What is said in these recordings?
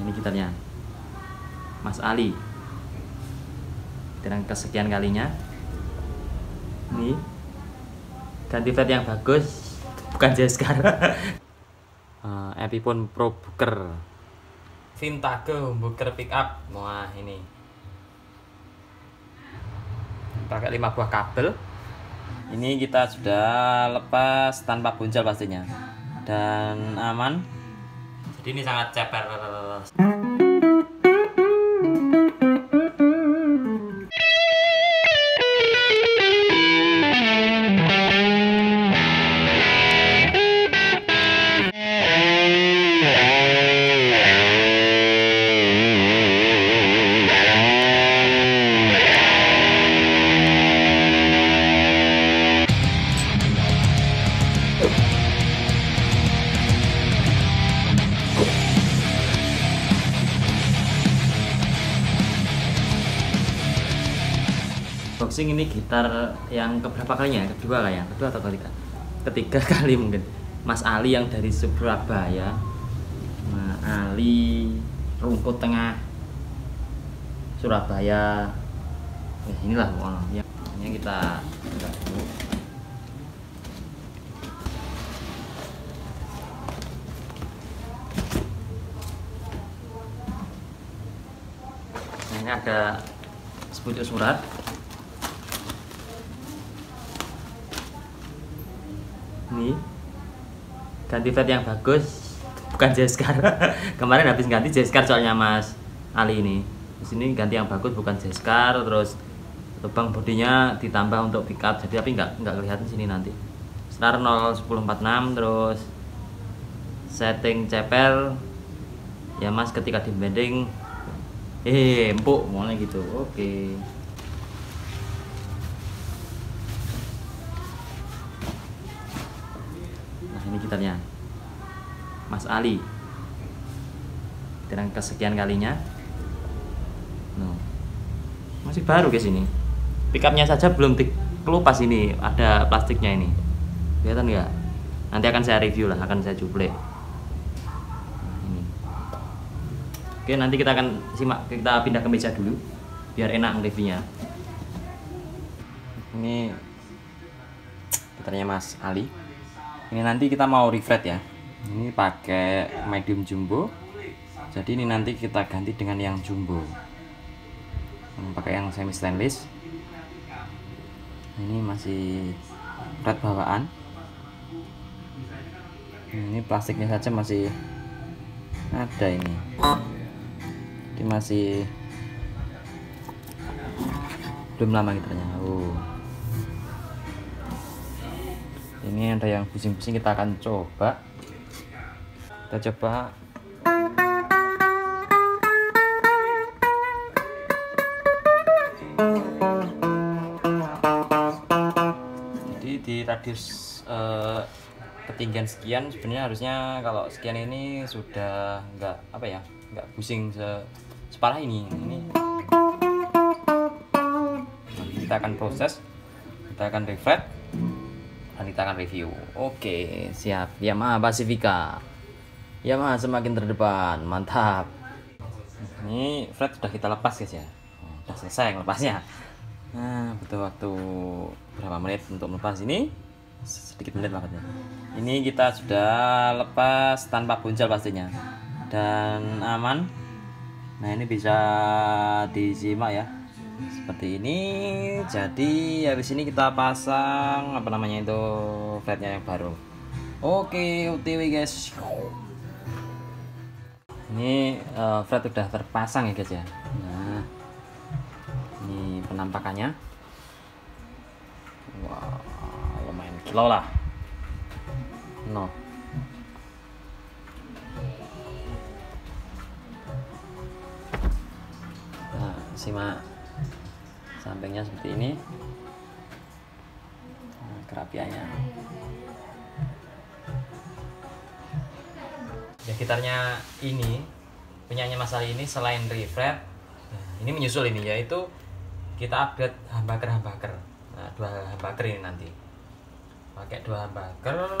ini gitarnya. Mas Ali. Dengan kesekian kalinya. Ini. Ganti fret yang bagus. Bukan Jaskar uh, Epiphone Pro Booker. Vintage Booker pickup wah ini. Pakai 5 buah kabel. Ini kita sudah lepas tanpa buncel pastinya. Dan aman jadi ini sangat ceper gitar yang keberapa kalinya kedua lah ya? Kedua atau ketiga? Ketiga kali mungkin. Mas Ali yang dari Surabaya Mas Ali rumput tengah Surabaya. Ya inilah oh, ya ini kita nah ini ada sepucuk surat ini ganti fret yang bagus. Bukan Jaskar kemarin habis ganti Jaskar soalnya Mas Ali ini. Di sini ganti yang bagus bukan Jaskar terus lubang bodinya ditambah untuk pickup. Jadi tapi nggak nggak kelihatan sini nanti. Senar 01046 terus setting cepel. Ya mas ketika di bending eh empuk mulai gitu. Oke. nah gitarnya Mas Ali. Dengan kesekian kalinya. No. masih baru guys ini. Pickupnya saja belum kelupas ini. Ada plastiknya ini. Kelihatan nggak? Nanti akan saya review lah akan saya cuplek. Nah, oke nanti kita akan simak kita pindah ke meja dulu biar enak reviewnya. Ini gitarnya Mas Ali ini nanti kita mau refret ya. Ini pakai medium jumbo. Jadi ini nanti kita ganti dengan yang jumbo. Pakai yang semi stainless. Ini masih fret bawaan. Ini plastiknya saja masih ada ini. Jadi masih belum lama gitarnya oh ini ada yang pusing-pusing kita akan coba. Kita coba. Jadi di radius eh, ketinggian sekian sebenarnya harusnya kalau sekian ini sudah nggak apa ya nggak pusing se separah ini. Ini. Kita akan proses kita akan refret dan kita akan review. Oke siap. Yamaha Pacifica. Yamaha semakin terdepan. Mantap. Ini fret sudah kita lepas guys ya? Oh, sudah selesai lepasnya. Nah butuh waktu berapa menit untuk melepas ini? Sedikit menit banget ya ini kita sudah lepas tanpa buncel pastinya. Dan aman. Nah ini bisa disimak ya seperti ini. Jadi habis ini kita pasang apa namanya itu fretnya yang baru. Oke otw guys. Ini uh, fret sudah terpasang ya guys ya. Nah ini penampakannya. Wow lumayan kilo lah. No. Nah simak sampingnya seperti ini. Nah, kerapiannya. Ya gitarnya ini punyanya Mas Ali ini selain refret nah, ini menyusul ini yaitu kita upgrade humbucker humbucker nah, dua humbucker ini nanti. Pakai dua humbucker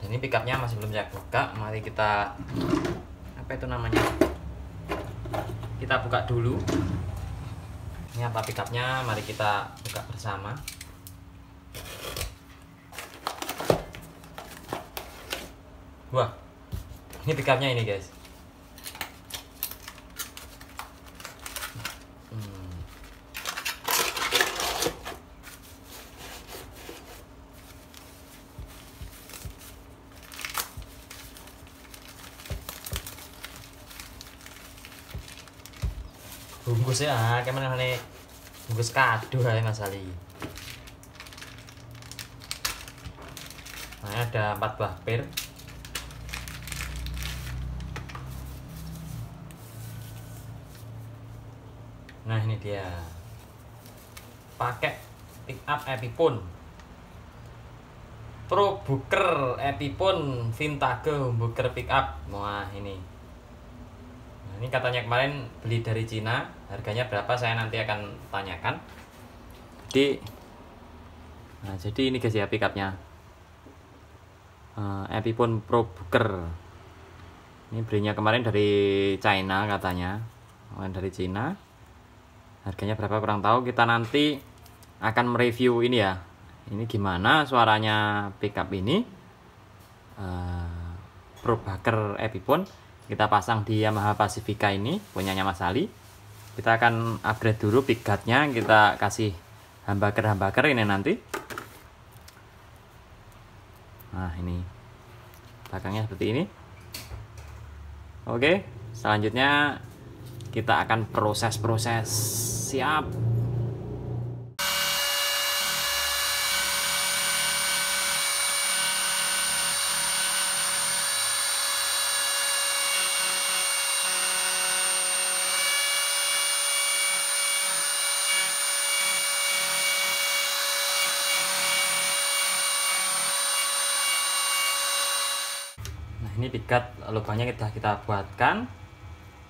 dan ini pickupnya masih belum saya buka. Mari kita apa itu namanya? Kita buka dulu ini apa pickupnya? Mari kita buka bersama. Wah ini pickupnya ini guys bungkus ya kayak mana nih? Bungkus kado ya Mas Ali. Nah ada empat buah pir nah ini dia. Pakai pick up Epipun Pro Booker Epipun Vintage Booker pick up wah ini. Nah, ini katanya kemarin beli dari Cina harganya berapa? Saya nanti akan tanyakan. Jadi nah jadi ini guys ya pick upnya uh, Epipun Pro Booker. Ini belinya kemarin dari China katanya. Kemarin dari Cina harganya berapa kurang tahu. Kita nanti akan mereview ini ya. Ini gimana suaranya pickup ini. Uh, Pro Baker Epipun kita pasang di Yamaha Pacifica ini punyanya Mas Ali kita akan upgrade dulu pickguardnya kita kasih humbucker-humbucker ini nanti. Nah ini. Belakangnya seperti ini. Oke selanjutnya kita akan proses-proses. Siap ini pikat lubangnya kita kita buatkan.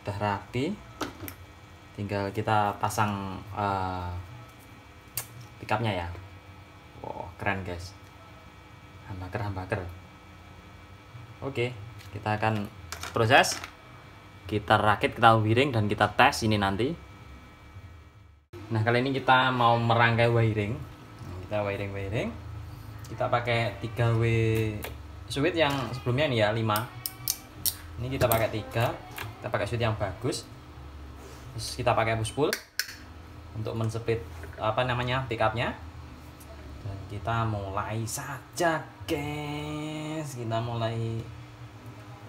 Udah rapi. Tinggal kita pasang uh, ya. Wow keren guys. Humbucker humbucker oke kita akan proses. Kita rakit kita wiring dan kita tes ini nanti. Nah kali ini kita mau merangkai wiring. Kita wiring wiring kita pakai 3W switch yang sebelumnya nih ya 5 ini kita pakai 3 kita pakai switch yang bagus. Terus kita pakai push pull untuk mensepit apa namanya pickupnya dan kita mulai saja guys. Kita mulai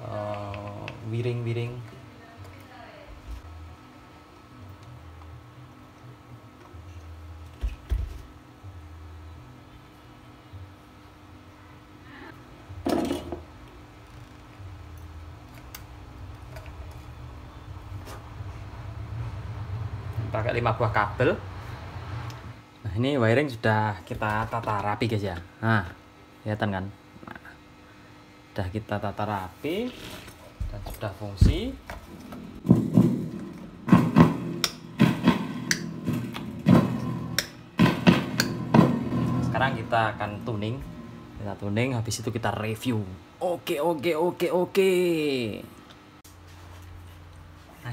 uh, wiring wiring pakai 5 buah kabel. Nah ini wiring sudah kita tata rapi guys ya. Nah kelihatan kan? Nah, sudah kita tata rapi dan sudah fungsi. Sekarang kita akan tuning. Kita tuning habis itu kita review. Oke oke oke oke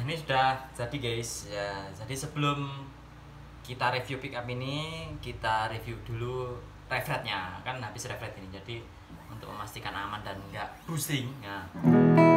ini sudah jadi guys ya. Jadi sebelum kita review pickup ini kita review dulu refretnya kan habis refret ini. Jadi untuk memastikan aman dan enggak pusing. Nah.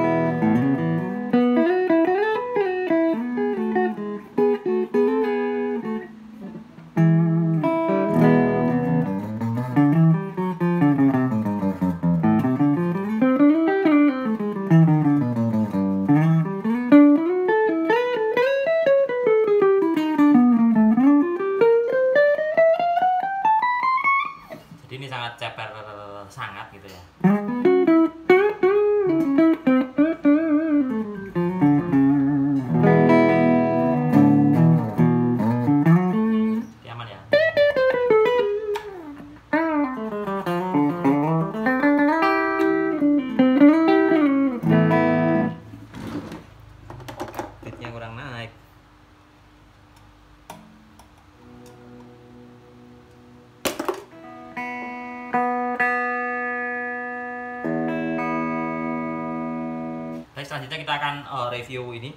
Selanjutnya kita akan uh, review ini.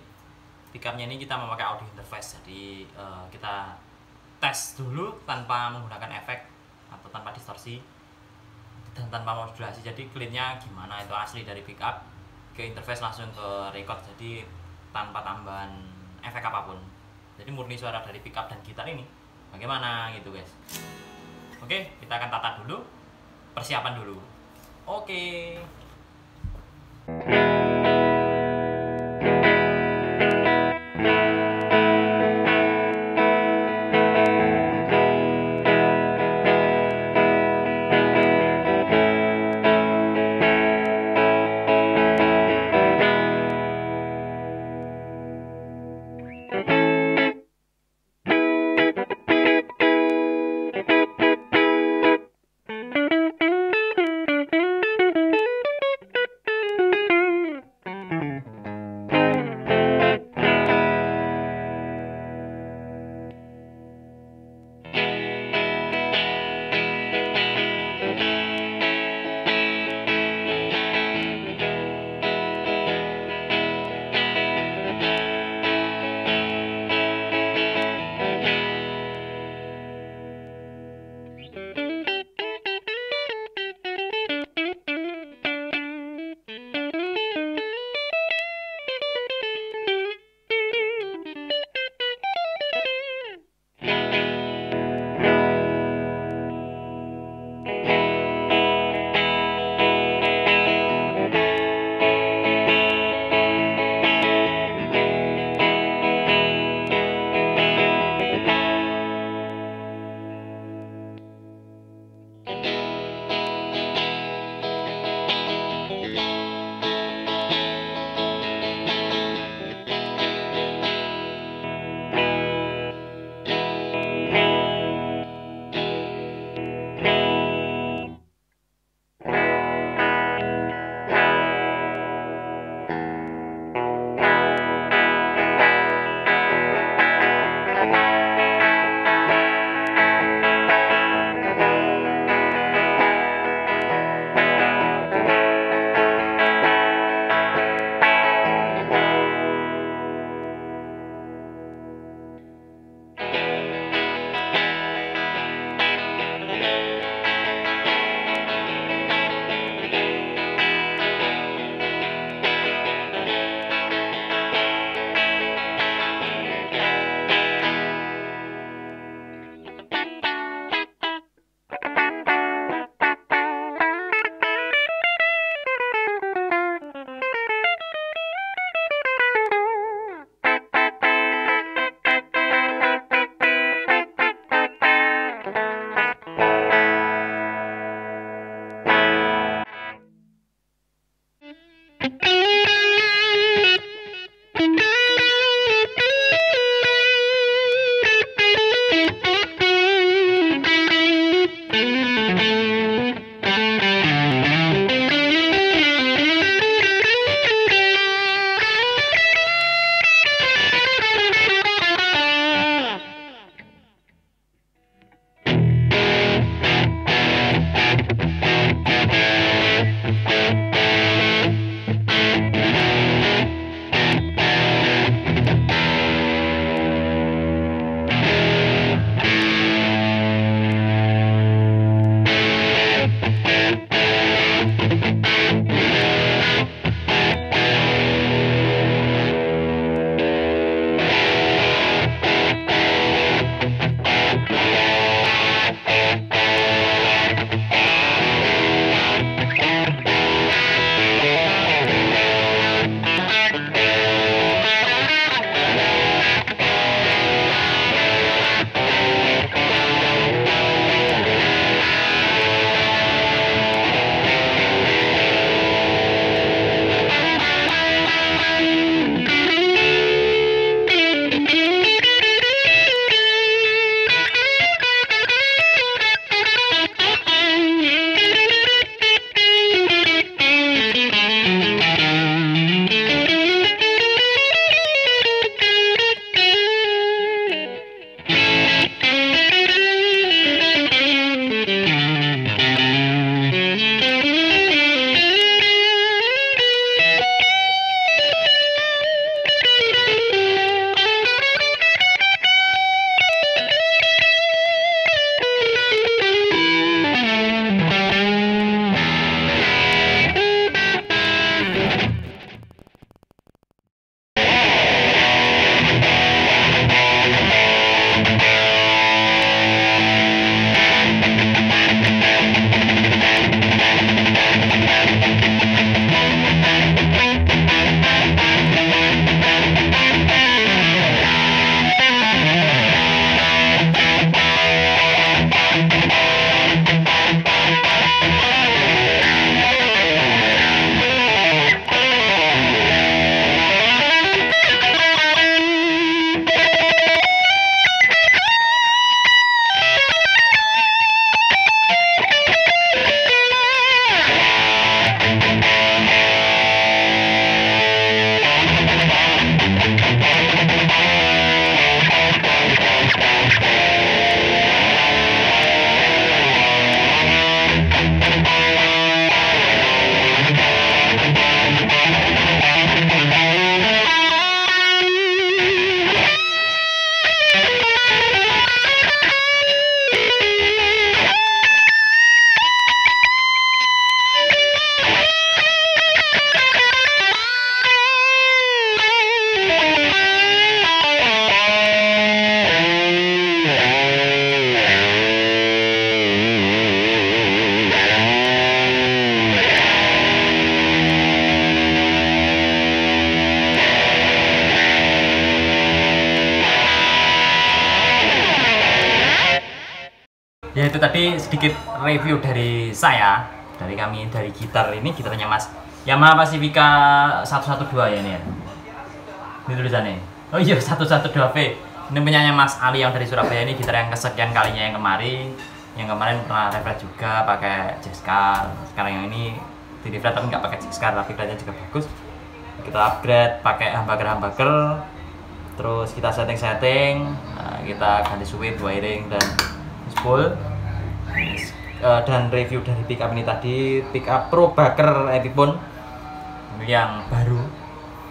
Pickupnya ini kita memakai audio interface. Jadi uh, kita tes dulu tanpa menggunakan efek atau tanpa distorsi dan tanpa modulasi. Jadi cleannya gimana? Itu asli dari pickup ke interface langsung ke record. Jadi tanpa tambahan efek apa pun. Jadi murni suara dari pickup dan gitar ini. Bagaimana? Gitu guys. Oke kita akan tata dulu. Persiapan dulu. Oke. ya Tadi sedikit review dari saya dari kami dari gitar ini gitarnya Mas Yamaha Pacifica 112 ya ini ya ini tulisannya. Oh iya 112V ini punyanya Mas Ali yang dari Surabaya ini gitar yang kesekian kalinya yang kemarin yang kemarin pernah refret juga pakai Jazzcar sekarang yang ini di refret tapi nggak pakai Jazzcar tapi refretnya juga bagus. Kita upgrade pakai humbucker humbucker terus kita setting-setting nah, kita ganti switch wiring dan spool uh, dan review dari pickup ini tadi pickup Pro Baker Epipon yang baru.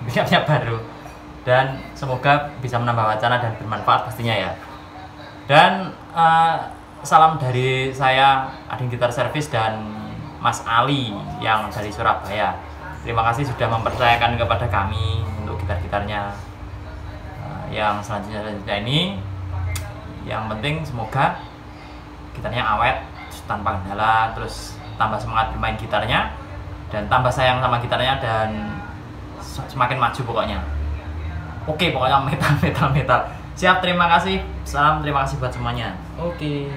Pickupnya baru. Dan semoga bisa menambah wacana dan bermanfaat pastinya ya. Dan uh, salam dari saya Adin Gitar Service dan Mas Ali yang dari Surabaya. Terima kasih sudah mempercayakan kepada kami untuk gitar-gitarnya. Uh, yang selanjutnya, selanjutnya ini yang penting semoga gitarnya awet tanpa kendala terus tambah semangat bermain gitarnya dan tambah sayang sama gitarnya dan semakin maju pokoknya. Oke pokoknya metal metal metal. Siap terima kasih. Salam terima kasih buat semuanya. Oke